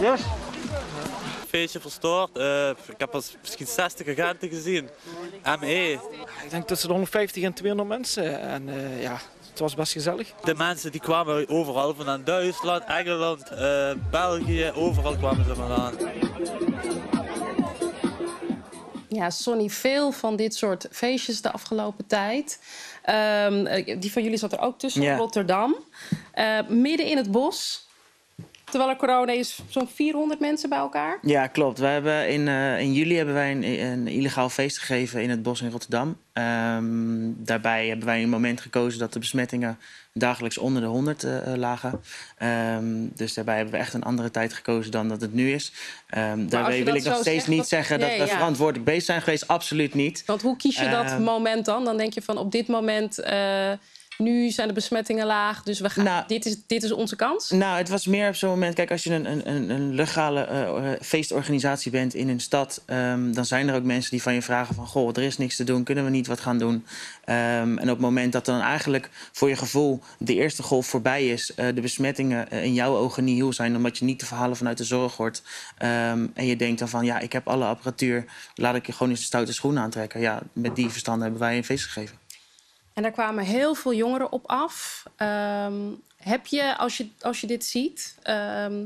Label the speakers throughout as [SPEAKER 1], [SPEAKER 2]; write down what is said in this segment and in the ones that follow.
[SPEAKER 1] Yes.
[SPEAKER 2] Feestje verstoord. Eh, ik heb pas misschien 60 agenten gezien. ME.
[SPEAKER 3] Ik denk tussen de 150 en 200 mensen. En eh, ja, het was best gezellig.
[SPEAKER 2] De mensen die kwamen overal vandaan. Duitsland, Engeland, eh, België. Overal kwamen ze vandaan.
[SPEAKER 4] Ja, Sonny, veel van dit soort feestjes de afgelopen tijd. Ehm, eh, die van jullie zat er ook tussen,
[SPEAKER 5] Ja.
[SPEAKER 4] Rotterdam. Eh, midden in het bos. Terwijl er corona is, zo'n 400 mensen bij elkaar.
[SPEAKER 5] Ja, klopt. We hebben in, eh, in juli hebben wij een, een illegaal feest gegeven in het bos in Rotterdam. Ehm, daarbij hebben wij een moment gekozen dat de besmettingen dagelijks onder de 100 eh, eh, lagen. Ehm, dus daarbij hebben we echt een andere tijd gekozen dan dat het nu is. Ehm, daarbij wil ik nog steeds niet
[SPEAKER 4] dat-
[SPEAKER 5] zeggen dat we
[SPEAKER 4] ja.
[SPEAKER 5] verantwoordelijk bezig zijn geweest. Absoluut niet.
[SPEAKER 4] Want hoe kies je dat moment dan? Dan denk je van op dit moment, nu zijn de besmettingen laag, dus we gaan,
[SPEAKER 5] Nou,
[SPEAKER 4] dit, is, dit is onze kans.
[SPEAKER 5] Nou, het was meer op zo'n moment. Kijk, als je een, een, een, legale eh, eh, feestorganisatie bent in een stad, ehm, dan zijn er ook mensen die van je vragen van, goh, er is niks te doen, kunnen we niet wat gaan doen? Ehm, en op het moment dat dan eigenlijk voor je gevoel de eerste golf voorbij is, eh, de besmettingen in jouw ogen niet heel zijn, omdat je niet de verhalen vanuit de zorg hoort, ehm, en je denkt dan van, ja, ik heb alle apparatuur, laat ik je gewoon eens de stoute schoenen aantrekken. Ja, met die verstand hebben wij een feest gegeven.
[SPEAKER 4] En daar kwamen heel veel jongeren op af. Ehm, heb je, als je, als je dit ziet, ehm,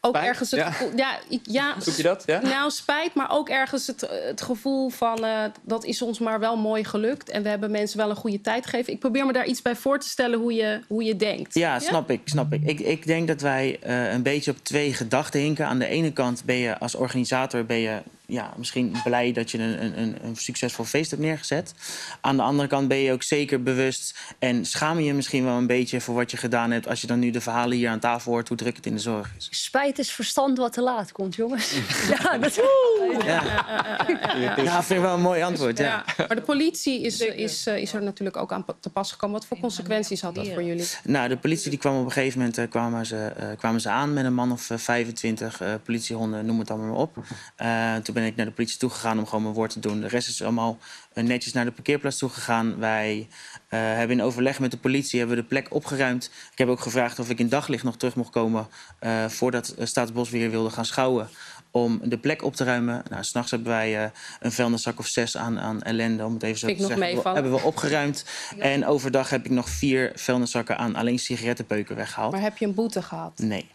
[SPEAKER 4] ook
[SPEAKER 6] Spijt?
[SPEAKER 4] ergens het
[SPEAKER 6] Ja.
[SPEAKER 4] gevoel... Ja, ik, ja,
[SPEAKER 6] Zoek je dat? Ja?
[SPEAKER 4] Nou, spijt, maar ook ergens het, het gevoel van... eh, dat is ons maar wel mooi gelukt. En we hebben mensen wel een goede tijd gegeven. Ik probeer me daar iets bij voor te stellen hoe je, hoe je denkt.
[SPEAKER 5] Ja, snap ik, snap ik. Ik, ik denk dat wij eh, een beetje op twee gedachten hinken. Aan de ene kant ben je als organisator ben je, ja, misschien blij dat je een, een- een, een succesvol feest hebt neergezet. Aan de andere kant ben je ook zeker bewust en schaam je je misschien wel een beetje voor wat je gedaan hebt. Als je dan nu de verhalen hier aan tafel hoort hoe druk het in de zorg is.
[SPEAKER 7] Spijt is verstand wat te laat komt, jongens. ja, dat...
[SPEAKER 5] Ja, vind ik wel een mooi antwoord. Ja.
[SPEAKER 4] Ja, maar de politie is, is, eh, is er natuurlijk ook aan te pas gekomen. Wat voor consequenties had dat voor jullie?
[SPEAKER 5] Nou, de politie die kwam op een gegeven moment eh, kwamen, ze, eh, kwamen ze aan met een man of eh, 25 eh, politiehonden, noem het allemaal maar op. Eh, toen ben ik naar de politie toegegaan om gewoon mijn woord te doen. De rest is allemaal eh, netjes naar de parkeerplaats toegegaan. Wij eh, hebben in overleg met de politie hebben we de plek opgeruimd. Ik heb ook gevraagd of ik in daglicht nog terug mocht komen eh, voordat Staatsbos weer wilde gaan schouwen. Om de plek op te ruimen. Nou, s'nachts hebben wij een vuilniszak of zes aan, aan ellende, om het even zo
[SPEAKER 4] Vind
[SPEAKER 5] te
[SPEAKER 4] ik nog
[SPEAKER 5] zeggen,
[SPEAKER 4] meevallen.
[SPEAKER 5] hebben we opgeruimd. En overdag heb ik nog vier vuilniszakken aan alleen sigarettenpeuken weggehaald.
[SPEAKER 4] Maar heb je een boete gehad?
[SPEAKER 5] Nee.